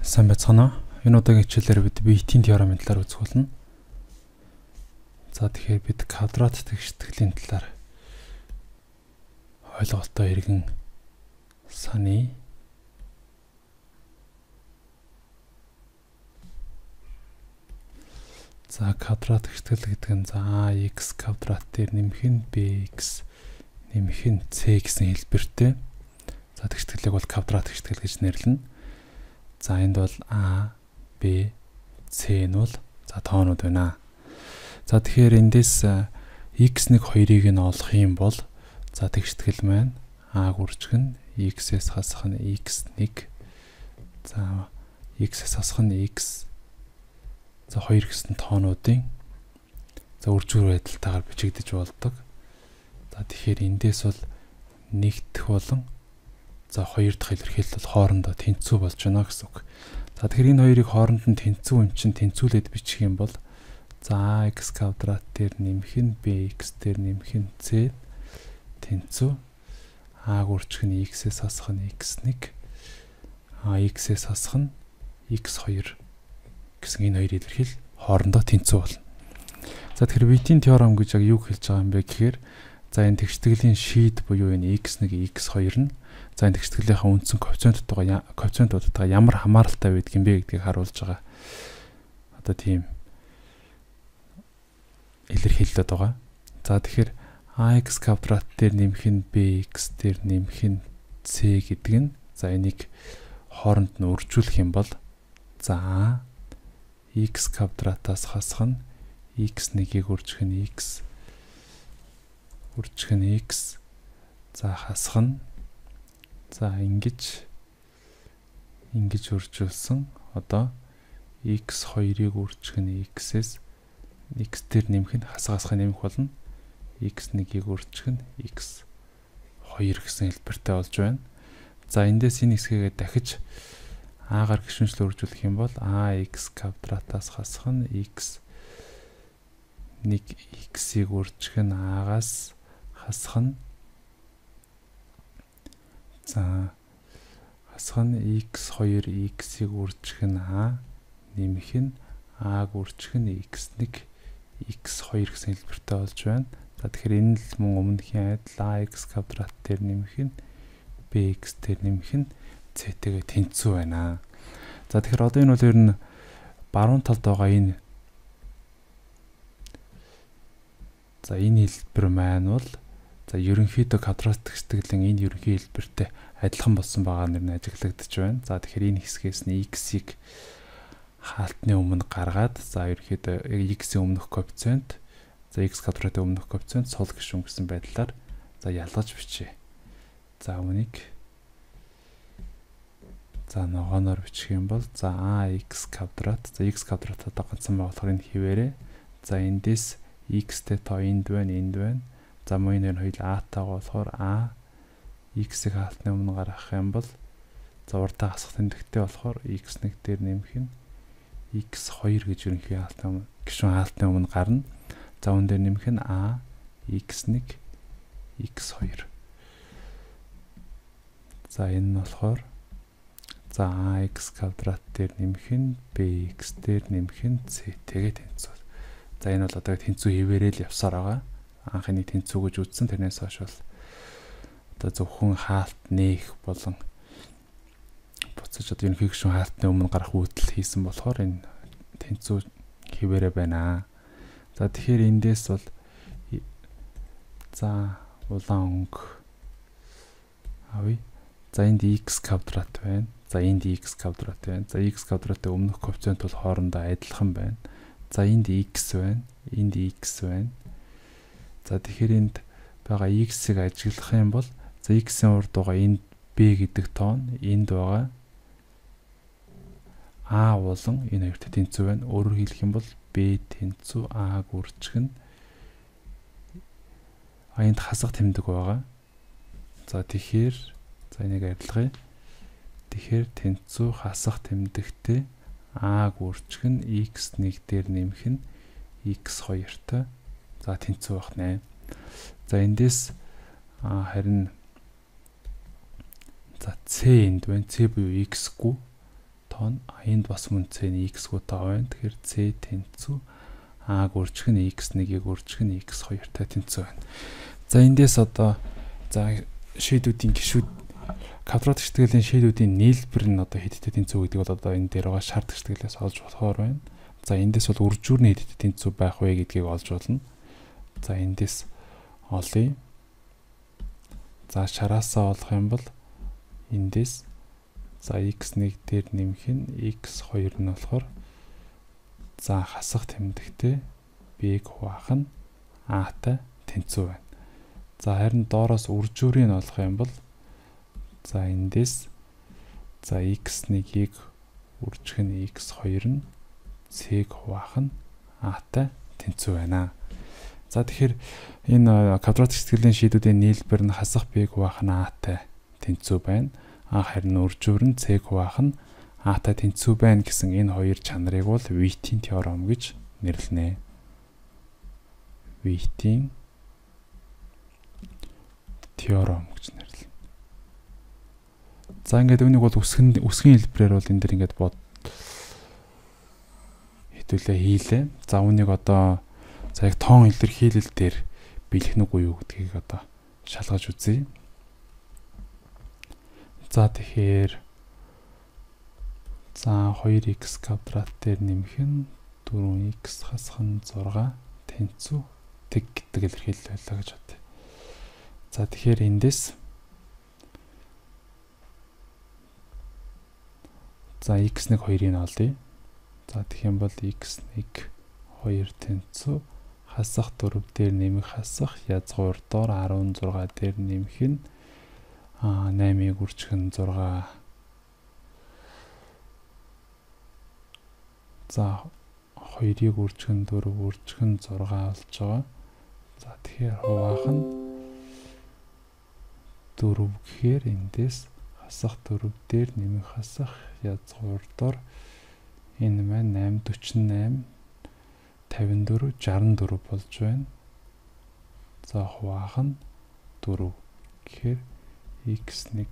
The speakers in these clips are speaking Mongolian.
Сайн байцгаана? Энэ удаагийн хичээлээр бид BT-ийн теоремын талаар үзэх болно. За тэгэхээр бид квадрат тэгштгэлийн талаар ойлголтоо иргэн саны За квадрат тэгштгэл гэдэг нь за x квадрат дээр нэмэх нь bx нэмэх нь c гэсэн хэлбэртэй. За тэгшгэлийг бол квадрат тэгштгэл гэж нэрлэнэ. За энд бол А, Б, С нь бол за тоонууд байна. За тэгэхээр эндээс x1 2-ыг нь олох юм бол за тэгштгэл маань А гүржих нь x-с хасах нь x1 за x-с хасах нь x за 2 гэсэн тоонуудын за үржүүр байдалтайгаар бичигдэж болдог. За тэгэхээр эндээс бол нэгдэх болон За хоёр дахь илэрхийлэл хоорондоо тэнцүү болж байна гэсэн үг. За тэгэхээр энэ хоёрыг хооронд нь тэнцүү юм чинь тэнцүүлээд бичих юм бол за x квадрат дээр нэмэх нь bx дээр нэмэх нь c тэнцүү а гүрчих нь x-с хасах нь x1 а x-с хасах нь x2 гэсэн энэ хоёр илэрхийл хоорондоо тэнцүү болно. За тэгэхээр Витийн теорем гэж яг юу хэлж байгаа юм бэ гэхээр за энэ тэгштгэлийн шийд буюу энэ x1 x2 нь За энэ тэгшгэлийнхаа үндсэн коэффициентуудтайгаа коэффициентуудтайгаа ямар хамааралтай байдаг юм бэ гэдгийг харуулж байгаа. Одоо тийм илэрхийлэлд байгаа. За тэгэхээр ax квадрат дээр нэмэх нь bx дээр нэмэх нь c гэдэг нь за энийг хооронд нь үржүүлэх юм бол за x квадратаас хасах нь x1-ийг үржих нь x үржих нь x за хасах нь За ингэж ингэж үржүүлсэн одоо x2-ыг үржих нь x-с x дээр нэмэх нь хасгасах нэмэх болно. x1-ийг үржих нь x2 гэсэн хэлбэртэй болж байна. За эндээс энэ хэсгээ дахиж а-гаар гişүнчлэн үржүүлэх юм бол ax квадратаас хасах нь x 1 x-ийг үржих нь а-гаас хасах нь За хасах нь x2 x-ийг үржих нь a нэмэх нь a-г үржих нь x1 x2 гэсэн хэлбэртэй болж байна. За тэгэхээр энэ л мөн өмнөхийн адил ax квадрат дээр нэмэх нь bx дээр нэмэх нь c-тэйгээ тэнцүү байна. За тэгэхээр одоо энэ бол ер нь баруун талд байгаа энэ За энэ хэлбэр маань бол За ерөнхийдөө квадрат тэгштгэлийн энэ ерөнхий хэлбэртэй адилхан болсон байгаа нэр нь ажиглагдаж байна. За тэгэхээр энэ хэсгээс нь x-ийг хаалтны өмнө гаргаад за ерөнхийдөө x-ийн өмнөх коэффициент за x квадратын өмнөх коэффициент сул гишүүн гэсэн байдлаар за ялгаж бичье. За үүнийг за ногооноор бичих юм бол за ax квадрат за x квадрат одоо ганцхан энэ хിവэрэ за эндээс x-тэй тоо энд байна энд байна За мөн энэ хоёул А-таагаа болохоор А X-ийг хаалтны өмнө гаргах юм бол за урдаа хасах тэмдэгтэй болохоор X1 дээр нэмэх нь X2 гэж ерөнхий хаалтны гишүүн хаалтны өмнө гарна. За үүн дээр нэмэх нь A X1 X2. За энэ нь болохоор за AX квадрат дээр нэмэх нь BX дээр нэмэх нь C тэгээд тэнцүү. За энэ бол одоо тэнцүү хിവэрэл явсаар байгаа анхны тэнцүү гэж үзсэн тэрнээс хойш бол одоо зөвхөн хаалт нээх болон буцаж одоо ерөнхий гишүүн хаалтны өмнө гарах үйлдэл хийсэн болохоор энэ тэнцүү хിവэрэ байна. За тэгэхээр эндээс бол за улаан өнгө авъя. За энд x квадрат байна. За энд x квадрат байна. За x квадратын өмнөх коэффициент бол хоорондоо адилхан байна. За энд x байна. Энд x байна. За тэгэхээр энд байгаа x-ийг ажиглах юм бол за x-ийн урд байгаа энд b гэдэг тоон энд байгаа а болон энэ хоёрт тэнцүү байна. Өөрөөр хэлэх юм бол b тэнцүү а-г үржих нь а энд хасах тэмдэг байгаа. За тэгэхээр за энийг арилгая. Тэгэхээр тэнцүү хасах тэмдэгтэй а-г үржих нь x1 дээр нэмэх нь x2-той За тэнцүү байх нэ. За эндээс харин за C энд байна. C буюу X гүү тоон. А энд бас мөн C-ний X гүү тоо байна. Тэгэхээр C тэнцүү А-г өрчих нь X1-ийг өрчих нь X2-тай тэнцүү байна. За эндээс одоо за шийдүүдийн гişүүд квадрат гişтгэлийн шийдүүдийн нийлбэр нь одоо хэдтэй тэнцүү гэдэг бол одоо энэ дээр байгаа шарт гişтгэлээс олж болохоор байна. За эндээс бол үржүүрний хэдтэй тэнцүү байх вэ гэдгийг олж болно. За эндээс олъё. За шараасаа олох юм бол эндээс за x1 дээр нэмэх нь x2 нь болохоор за хасах тэмдэгтэй b-г хуваах нь a-тай тэнцүү байна. За харин доороос үржүүрийг олох юм бол за эндээс за x1-ийг үржих нь x2 нь c-г хуваах нь a-тай тэнцүү байна. За тэгэхээр энэ квадрат сэтгэлийн шийдүүдийн нийлбэр нь хасах b-г хуваах нь a-тай тэнцүү байна. А харин үржүүр нь c-г хуваах нь a-тай тэнцүү байна гэсэн энэ хоёр чанарыг бол Витийн теорем гэж нэрлэнэ. Витийн теорем гэж нэрлэнэ. За ингээд үүнийг бол үсгэн үсгийн хэлбэрээр бол энэ дэр ингээд бод хэдүүлээ хийлээ. За үүнийг одоо за яг тоон илэрхийлэл дээр бэлэх нүг үү гэдгийг одоо шалгаж үзье. За тэгэхээр за 2x квадрат дээр нэмэх нь 4x хасах нь 6 тэнцүү тэг гэдэг илэрхийлэл байлаа гэж бодъё. За тэгэхээр эндээс за x1 2-ыг олъё. За тэгэх юм бол x1 2 тэнцүү хасах 4 дээр нэмэх хасах язгуур доор 16 дээр нэмэх нь а 8-ыг үржих нь 6 За 2-ыг үржих нь 4 үржих нь 6 болж байгаа. За тэгэхээр хуваах нь 4 гэхээр эндээс хасах 4 дээр нэмэх хасах язгуурдор энэ маань 848 54 64 болж байна. За хуваах нь 4 гэхээр x1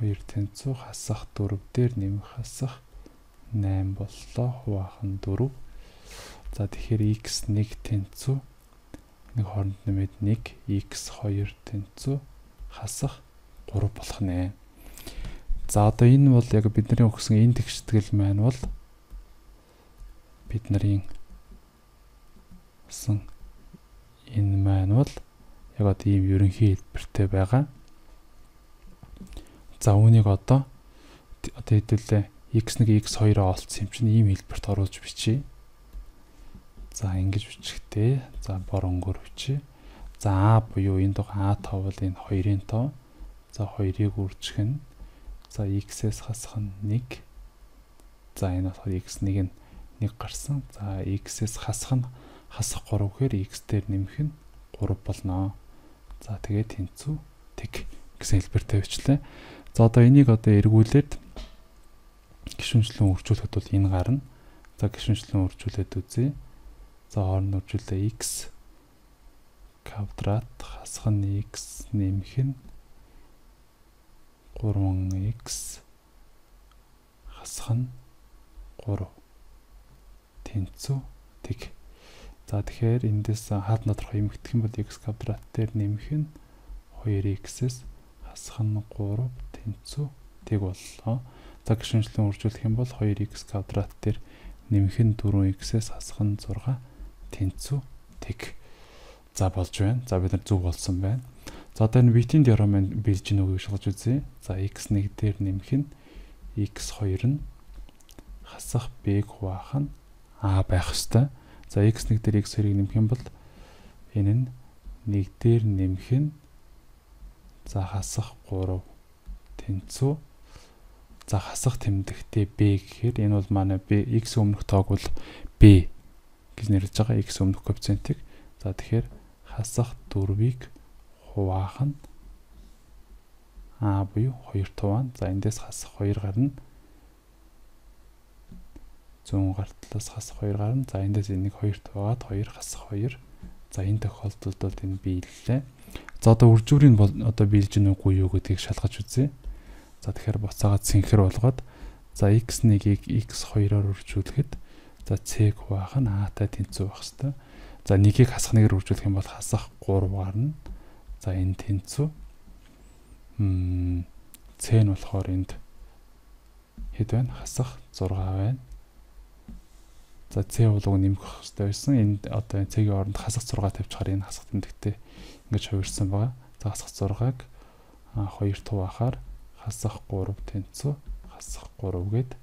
2 тэнцүү хасах 4 дээр нэмэх хасах 8 боллоо хуваах нь 4. За тэгэхээр x1 тэнцүү нэг хооронд нэмээд 1 x2 тэнцүү хасах 3 болох нэ. За одоо энэ бол яг бидний өгсөн энэ тэгштгэл маань бол бидний сан энэ маань бол яг одоо ийм ерөнхий хэлбэртэй байгаа. За үүнийг одоо одоо хэдүүлээ x1 x2-аа олцсон юм чинь ийм хэлбэрт оруулж бичье. За ингэж бичихтэй. За боронгоор бичье. За А буюу энэ дуг А5 бол энэ 2-ын тоо. За 2-ыг үржих нь. За x-ээс хасах нь 1. За энэ болохоор x1 нь 1 гарсан. За x-ээс хасах нь хасах 3 гэхээр x дээр нэмэх нь 3 болно. За тэгээд тэнцүү тэг гэсэн хэлбэртэй бичлээ. За одоо энийг одоо эргүүлээд гişүнчлэн үржүүлэхэд бол энэ гарна. За гişүнчлэн үржүүлээд үзье. За хооронд үржүүлээ x квадрат хасах нь x нэмэх нь 3x хасах нь 3 тэнцүү тэг. За тэгэхээр эндээс хаад тодорхой эмэгдэх юм бол x квадрат дээр нэмэх нь 2x-с хасах нь 3 тэнцүү тэг боллоо. За гişүнчлэн үржүүлэх юм бол 2x квадрат дээр нэмэх нь 4x-с хасах нь 6 тэнцүү тэг. За болж байна. За бид нар зөв болсон байна. За одоо энэ витийн бэлж гинөө гэж шалгаж үзье. За x1 дээр нэмэх нь x2 нь хасах b-г хуваах нь a байх ёстой. За x1 дээр x2-ыг нэмэх юм бол энэ нь 1 дээр нэмэх нь за хасах 3 тэнцүү за хасах тэмдэгтээ b гэхээр энэ бол манай b x өмнөх тоог бол b гэж нэрлэж байгаа x өмнөх коэффициентийг за тэгэхээр хасах дөрвийг хуваах нь а буюу 2 туваан. За эндээс хасах 2 гарна. 100 гартлаас хасах 2 гарна. За эндээс энийг 2 туваад 2 хасах 2. За энэ тохиолдолд бол энэ биеллээ. За одоо үржүүрийг бол одоо биелж гэнэ үгүй юу гэдгийг шалгаж үзье. За тэгэхээр буцаагаад синхэр болгоод За x1-ийг x2-оор үржүүлэхэд за c хуваах нь a-тай тэнцүү байх хэвээр. За нэгийг хасах нэгээр үржүүлэх юм бол хасах 3 гарна. За энэ тэнцүү. Мм c нь болохоор энд хэд байна? Хасах 6 байна. За C уулууг нэмэх хэрэгтэй байсан. Энд одоо C-ийн оронд хасах 6 тавьчихаар энэ хасах тэмдэгтээ ингэж хувирсан байгаа. За хасах 6-аг 2 туваахаар хасах 3 тэнцүү хасах 3 гээд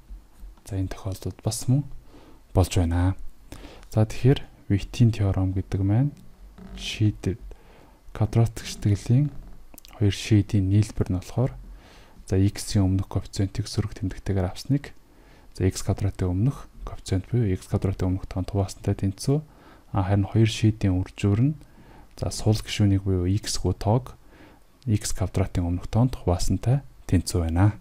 за энэ тохиолдолд бас мөн болж байна. За тэгэхээр Виттийн теорем гэдэг маань шийдэд квадратик штгэлийн хоёр шийдийн нийлбэр нь болохоор за x-ийн өмнөх коэффициентийг сөрөг тэмдэгтэйгээр авсныг за x квадратын өмнөх коэффициент буюу x квадратын өмнөх тоон туваасантай тэнцүү. Харин хоёр шийдийн үржүүр нь за сул гишүүнийг буюу x гоо тоог x квадратын өмнөх тоонд хуваасантай тэнцүү байна.